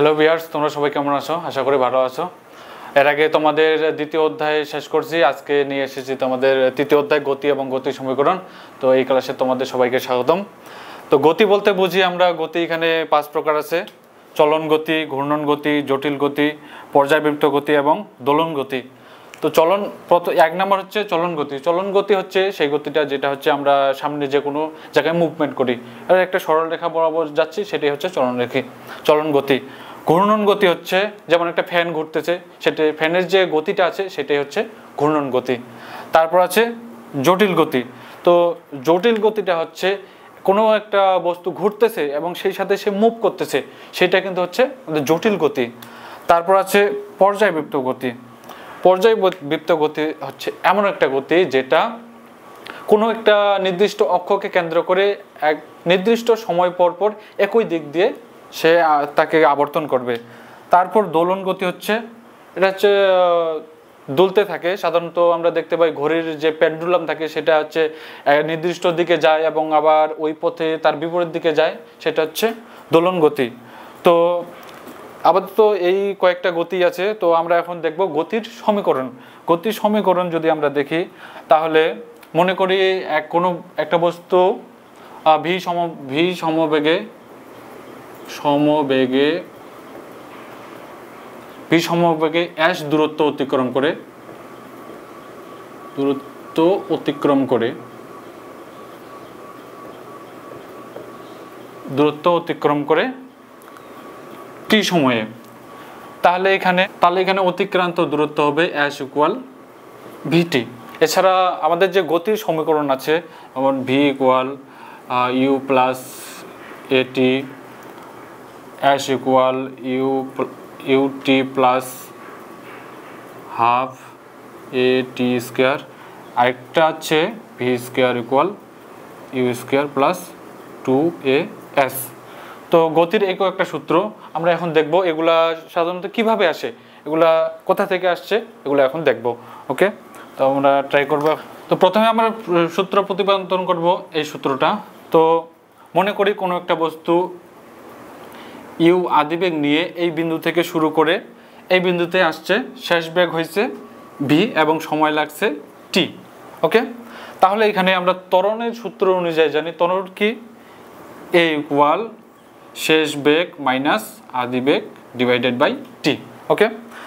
Hello বিয়ার্স তোমরা সবাই কেমন আছো? আশা করি ভালো আছো। এর আগে তোমাদের দ্বিতীয় অধ্যায় শেষ করছি। আজকে নিয়ে এসেছি তোমাদের তৃতীয় অধ্যায়, গতি এবং গতি সমীকরণ। তো এই ক্লাসে তোমাদের সবাইকে স্বাগতম। তো গতি বলতে বুঝি আমরা, গতি এখানে পাঁচ প্রকার আছে। চলন গতি, ঘূর্ণন গতি, জটিল গতি, পর্যায়বৃত্ত গতি এবং দোলন গতি। তো চলন এক নম্বর হচ্ছে চলন গতি। চলন গতি হচ্ছে সেই গতিটা যেটা হচ্ছে আমরা সামনে যে কোনো জায়গায় মুভমেন্ট করি। আর একটা সরল রেখা বরাবর যাচ্ছি, সেটাই হচ্ছে চলন রেখি, চলন গতি। ঘূর্ণন গতি হচ্ছে, যেমন একটা ফ্যান ঘুরতেছে, সেটা ফ্যানের যে গতিটা আছে, সেটাই হচ্ছে ঘূর্ণন গতি। তারপর আছে জটিল গতি। তো জটিল গতিটা হচ্ছে কোনো একটা বস্তু ঘুরতেছে এবং সেই সাথে সে মুভ করতেছে, সেটা কিন্তু হচ্ছে জটিল গতি। তারপর আছে পর্যায়বৃত্ত গতি। পর্যায়বৃত্ত গতি হচ্ছে এমন একটা গতি যেটা কোনো একটা নির্দিষ্ট অক্ষকে কেন্দ্র করে এক নির্দিষ্ট সময় পর পর একই দিক দিয়ে সে তাকে আবর্তন করবে। তারপর দোলন গতি হচ্ছে, এটা হচ্ছে দুলতে থাকে। সাধারণত আমরা দেখতে পাই ঘড়ির যে পেন্ডুলাম থাকে, সেটা হচ্ছে নির্দিষ্ট দিকে যায় এবং আবার ওই পথে তার বিপরীত দিকে যায়, সেটা হচ্ছে দোলন গতি। তো, আপাতত এই কয়েকটা গতি আছে। তো আমরা এখন দেখব গতির সমীকরণ। গতির সমীকরণ যদি আমরা দেখি, তাহলে মনে করি এক কোনো, একটা বস্তু ভি সম, ভি সমবেগে সমবেগে ভি সমবেগে অ্যাশ দূরত্ব অতিক্রম করে, দূরত্ব অতিক্রম করে, দূরত্ব অতিক্রম করে টি সময়ে। তাহলে এখানে তাহলে এখানে অতিক্রান্ত দূরত্ব হবে অ্যাস ইকুয়াল ভিটি এছাড়া আমাদের যে গতির সমীকরণ আছে, যেমন V equal U plus AT S equal U U T plus half A T square আরেকটা আছে V square equal U square plus two A S তো গতির এই একটা সূত্র। আমরা এখন দেখব এগুলা সাধারণত কীভাবে আসে। এগুলা কোথা থেকে আসছে, এগুলো এখন দেখব, ওকে? তো আমরা ট্রাই করব। তো প্রথমে আমরা সূত্র প্রতিপাদন করব এই সূত্রটা। তো মনে করি কোনো একটা বস্তু ইউ আদিবেগ নিয়ে এই বিন্দু থেকে শুরু করে এই বিন্দুতে আসছে, শেষ বেগ হয়েছে ভি এবং সময় লাগছে টি ওকে তাহলে এখানে আমরা ত্বরণের সূত্র অনুযায়ী জানি তরণ কি? এ ইকুয়াল শেষ বেগ মাইনাস আদি বেগ ডিভাইডেড বাই টি ওকে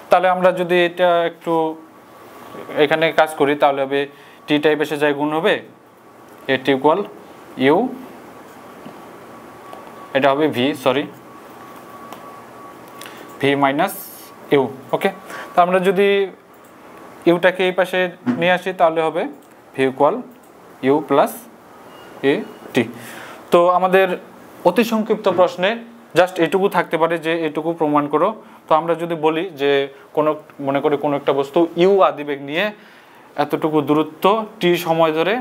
তাহলে আমরা যদি এটা একটু এখানে কাজ করি, তাহলে হবে টি টাইপ এসে যায় গুণ হবে এটি ইকুয়াল ইউ এটা হবে V sorry V minus U okay তো আমরা যদি ইউটাকে এই পাশে নিয়ে আসি, তাহলে হবে V equal U plus A T তো আমাদের অতি সংক্ষিপ্ত প্রশ্নে জাস্ট এটুকু থাকতে পারে যে এটুকু প্রমাণ করো। তো আমরা যদি বলি যে কোনো, মনে করি কোনো একটা বস্তু ইউ আদিবেগ নিয়ে এতটুকু দূরত্ব টি সময় ধরে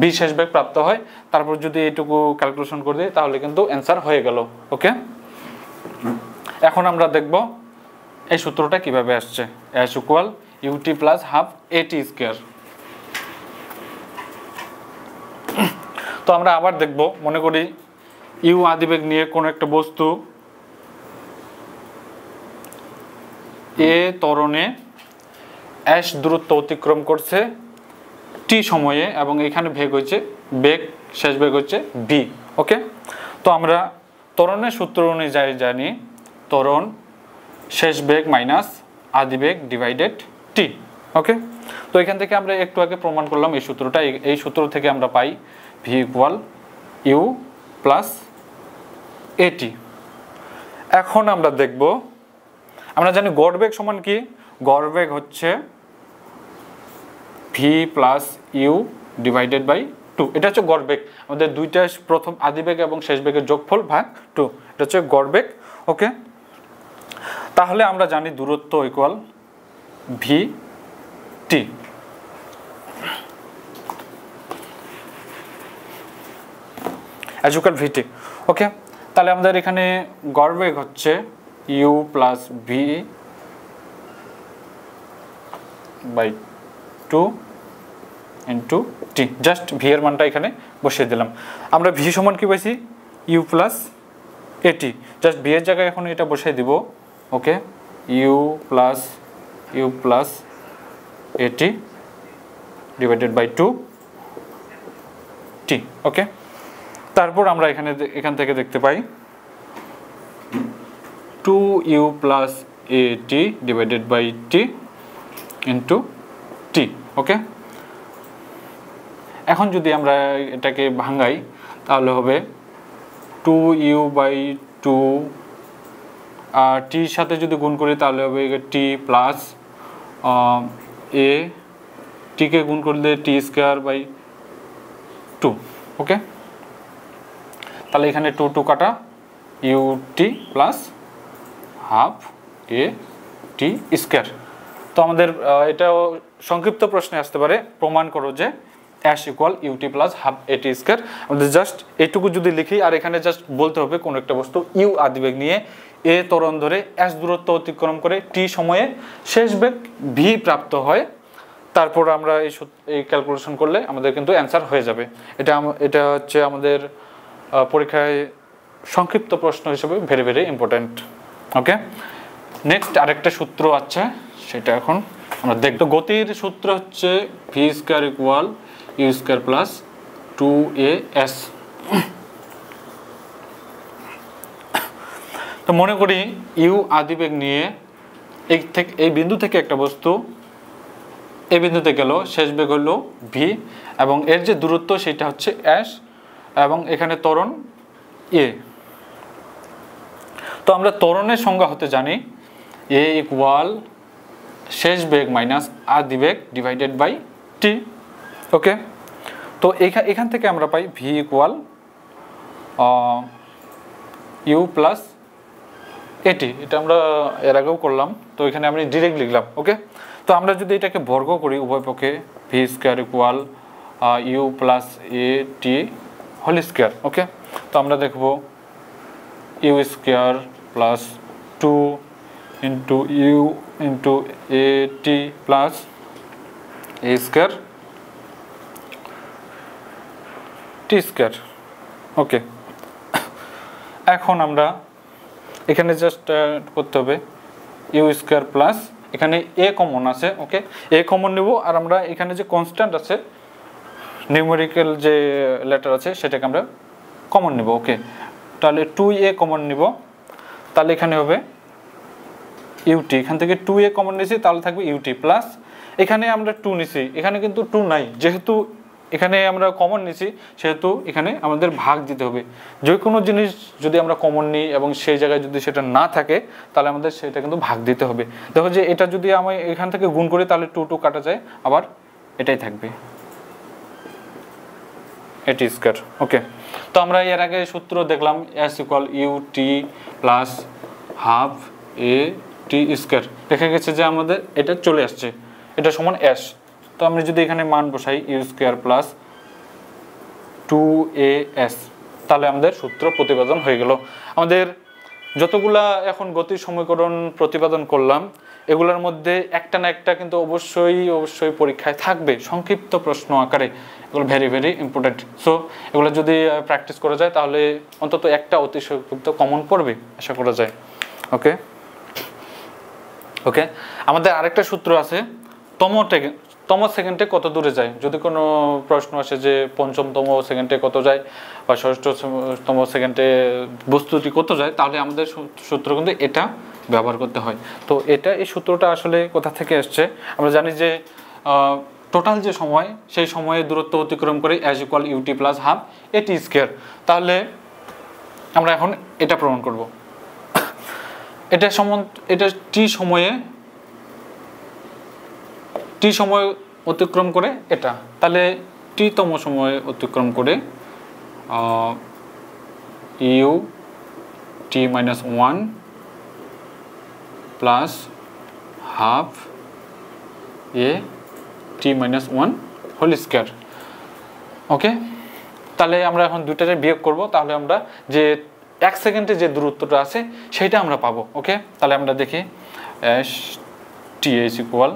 বি শেষ বেগ প্রাপ্ত হয়, তারপর যদি এটুকু ক্যালকুলেশন করে দিই, তাহলে কিন্তু অ্যান্সার হয়ে গেল ওকে এখন আমরা দেখব এই সূত্রটা কীভাবে আসছে। S equal UT plus half AT square তো আমরা আবার দেখব, মনে করি ইউ আদিবেগ নিয়ে কোনো একটা বস্তু এ ত্বরণে অ্যাশ দূরত্ব অতিক্রম করছে টি সময়ে এবং এখানে বেগ হচ্ছে বেগ শেষ বেগ হচ্ছে বি ওকে তো আমরা ত্বরণের সূত্র অনুযায়ী জানি ত্বরণ শেষ বেগ মাইনাস আদি বেগ ডিভাইডেড টি ওকে তো এখান থেকে আমরা একটু আগে প্রমাণ করলাম এই সূত্রটা, এই- সূত্র থেকে আমরা পাই V equal U plus at এখন আমরা দেখব, আমরা জানি গড় বেগ সমান কি? গড় বেগ হচ্ছে V plus U divided by two এটা হচ্ছে গড় বেগ। আমাদের দুইটা প্রথম আদি বেগ এবং শেষ বেগের যোগফল ভাগ টু এটা হচ্ছে গড় বেগ ওকে তাহলে আমরা জানি দূরত্ব ইকুয়াল ভি টি অ্যাজুকাল ভিটি ওকে তাহলে আমাদের এখানে গড় বেগ হচ্ছে U plus V by two into T just V এর মানটা এখানে বসিয়ে দিলাম। আমরা ভি সমান কি পাইছি? U plus at just B এর জায়গায় এখন এটা বসিয়ে দিব okay? U plus U plus at divided by two T okay? তারপর আমরা এখানে এখান থেকে দেখতে পাই two U plus A T divided by T into T okay? এখন যদি আমরা এটাকে ভাঙাই, তাহলে হবে টু ইউ বাই টু আর টির সাথে যদি গুণ করি, তাহলে হবে টি প্লাস এ টিকে গুণ করলে T square by two okay তাহলে এখানে টু টু কাটা U T plus half A T square তো আমাদের এটাও সংক্ষিপ্ত প্রশ্নে আসতে পারে। প্রমাণ করো যে S equal U T plus half at square আমাদের জাস্ট এইটুকু যদি লিখি, আর এখানে জাস্ট বলতে হবে কোনো একটা বস্তু ইউ আদিবেগ নিয়ে এ ত্বরণ ধরে অ্যাশ দূরত্ব অতিক্রম করে টি সময়ে শেষ বেগ ভি প্রাপ্ত হয়। তারপর আমরা এই এই ক্যালকুলেশন করলে আমাদের কিন্তু অ্যান্সার হয়ে যাবে। এটা এটা হচ্ছে আমাদের পরীক্ষায় সংক্ষিপ্ত প্রশ্ন হিসেবে very very important okay next আরেকটা সূত্র আছে, সেটা এখন আমরা দেখব। গতির সূত্র হচ্ছে V square equal U square plus two A S. তো মনে করি ইউ আদিবেগ নিয়ে এই থেকে, এই বিন্দু থেকে একটা বস্তু, এই বিন্দুতে গেল, শেষ বেগ হলো ভি এবং এর যে দূরত্ব সেটা হচ্ছে এস এবং এখানে ত্বরণ এ তো আমরা ত্বরণের সংজ্ঞা হতে জানি এ ইকুয়াল শেষ বেগ মাইনাস আদি বেগ ডিভাইডেড বাই টি ওকে তো এখান এখান থেকে আমরা পাই V equal U plus at এটা আমরা এর আগেও করলাম, তো এখানে আমি ডিরেক্ট লিখলাম ওকে তো আমরা যদি এটাকে বর্গ করি, উভয় পক্ষে V square equal U plus A T whole square okay তো আমরা দেখব U square plus two into U into A T plus A square T square okay এখন আমরা এখানে জাস্ট করতে হবে ইউ স্কোয়ার প্লাস এখানে এ কমন আছে ওকে এ কমন নেব, আর আমরা এখানে যে কনস্ট্যান্ট আছে নিউমেরিক্যাল যে লেটার আছে, সেটাকে আমরা কমন নেব ওকে তাহলে টু এ কমন নিব, তাহলে এখানে হবে ইউটি এখান থেকে টু এ কমন নিয়েছি তাহলে থাকবে ইউটি প্লাস এখানে আমরা টু নিছি, এখানে কিন্তু টু নাই, যেহেতু এখানে আমরা কমন নিছি, সেহেতু এখানে আমাদের ভাগ দিতে হবে। যে কোনো জিনিস যদি আমরা কমন নিই এবং সেই জায়গায় যদি সেটা না থাকে, তাহলে আমাদের সেটা কিন্তু ভাগ দিতে হবে। দেখো যে এটা যদি আমি এখান থেকে গুণ করি, তাহলে টু টু কাটা যায়, আবার এটাই থাকবে। এটি স্কোয়ার ওকে তো আমরা এর আগে সূত্র দেখলাম S equal U T plus half A T square দেখা গেছে যে আমাদের এটা চলে আসছে। এটা সমান এস তো আমরা যদি এখানে মান বসাই U square plus two A S তাহলে আমাদের সূত্র প্রতিপাদন হয়ে গেল। আমাদের যতগুলা এখন গতির সমীকরণ প্রতিপাদন করলাম, এগুলোর মধ্যে একটা না একটা কিন্তু অবশ্যই অবশ্যই পরীক্ষায় থাকবে, সংক্ষিপ্ত প্রশ্ন আকারে। এগুলো ভেরি ভেরি ইম্পর্টেন্ট সো এগুলো যদি প্র্যাকটিস করা যায়, তাহলে অন্তত একটা অতি সংক্ষিপ্ত কমন পড়বে, আশা করা যায়। ওকে ওকে আমাদের আরেকটা সূত্র আছে তম টেকে- তম সেকেন্ডে কত দূরে যায়? যদি কোনো প্রশ্ন আসে যে পঞ্চমতম সেকেন্ডে কত যায় বা ষষ্ঠতম সেকেন্ডে বস্তুটি কত যায়, তাহলে আমাদের সূত্র কিন্তু এটা ব্যবহার করতে হয়। তো এটা, এই সূত্রটা আসলে কোথা থেকে এসছে? আমরা জানি যে টোটাল যে সময়, সেই সময়ে দূরত্ব অতিক্রম করে S equal U T plus half at square তাহলে আমরা এখন এটা প্রমাণ করব। এটা সম্বন্ধ এটা টি সময়ে টি সময় অতিক্রম করে এটা। তাহলে টি তম সময় অতিক্রম করে U T minus one plus half A T minus one whole square. Okay? তাহলে আমরা এখন দুটারে বিয়োগ করব। তাহলে আমরা যে এক সেকেন্ডে যে দূরত্বটা আছে সেটা আমরা পাবো। ওকে? তাহলে আমরা দেখি, S T H equal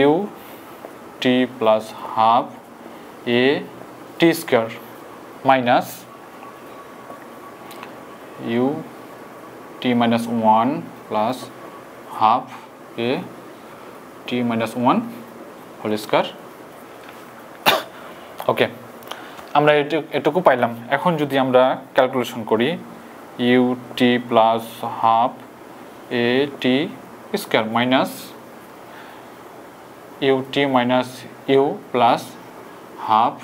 U T plus half A T square minus U T minus one plus half A T minus one whole square okay আমরা এটু, এটুকু পাইলাম। এখন যদি আমরা ক্যালকুলেশন করি U T plus half A T square minus U T minus U plus half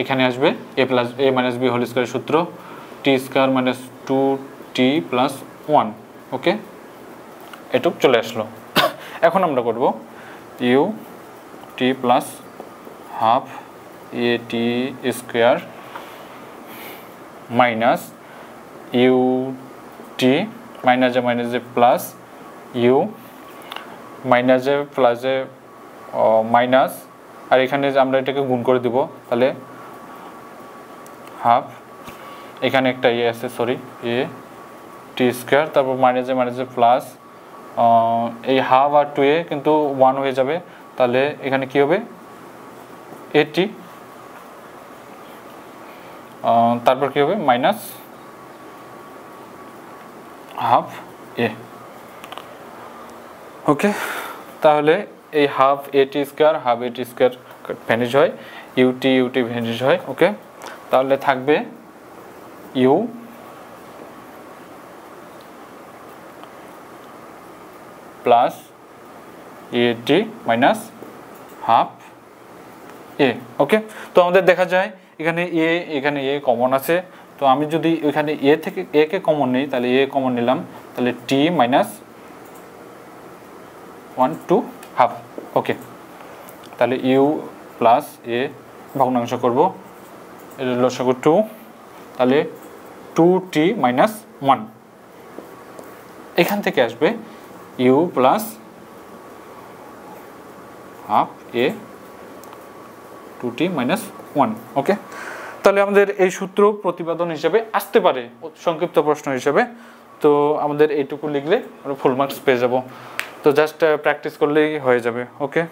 এখানে আসবে A plus A minus B whole স্কোয়ারের সূত্র T square minus two T plus one okay এটুক চলে আসলো। এখন আমরা করব U T plus half A T square minus U T মাইনাসে মাইনাসে প্লাস ইউ মাইনাসে প্লাসে মাইনাস আর এখানে আমরা এটাকে গুণ করে দিব, তাহলে হাফ এখানে একটা ইয়ে আছে সরি এ টি স্কোয়ার তারপর মাইনাসে মাইনাসে প্লাস এই হাফ আর টু এ কিন্তু ওয়ান হয়ে যাবে, তাহলে এখানে কি হবে? এটি তারপর কি হবে? মাইনাস হাফ এ ওকে তাহলে এই half at square half at square vanish হয় U T U T vanish হয় ওকে তাহলে থাকবে U plus at minus half A okay তো আমাদের দেখা যায় এখানে এ এখানে এ কমন আছে। তো আমি যদি এখানে এ থেকে এ কে কমন নিই, তাহলে এ কমন নিলাম। তাহলে T minus one two half, okay. তাহলে ইউ প্লাস এ ভগ্নাংশ করব। লসাগু টু, তাহলে টু টি মাইনাস ওয়ান। এখান থেকে আসবে U plus half A two T minus one, okay. তাহলে আমাদের এই সূত্র প্রতিপাদন হিসেবে আসতে পারে, সংক্ষিপ্ত প্রশ্ন হিসেবে। তো আমাদের এইটুকু লিখলে আমরা ফুল মার্কস পেয়ে যাব। তো জাস্ট প্র্যাকটিস করলেই হয়ে যাবে ওকে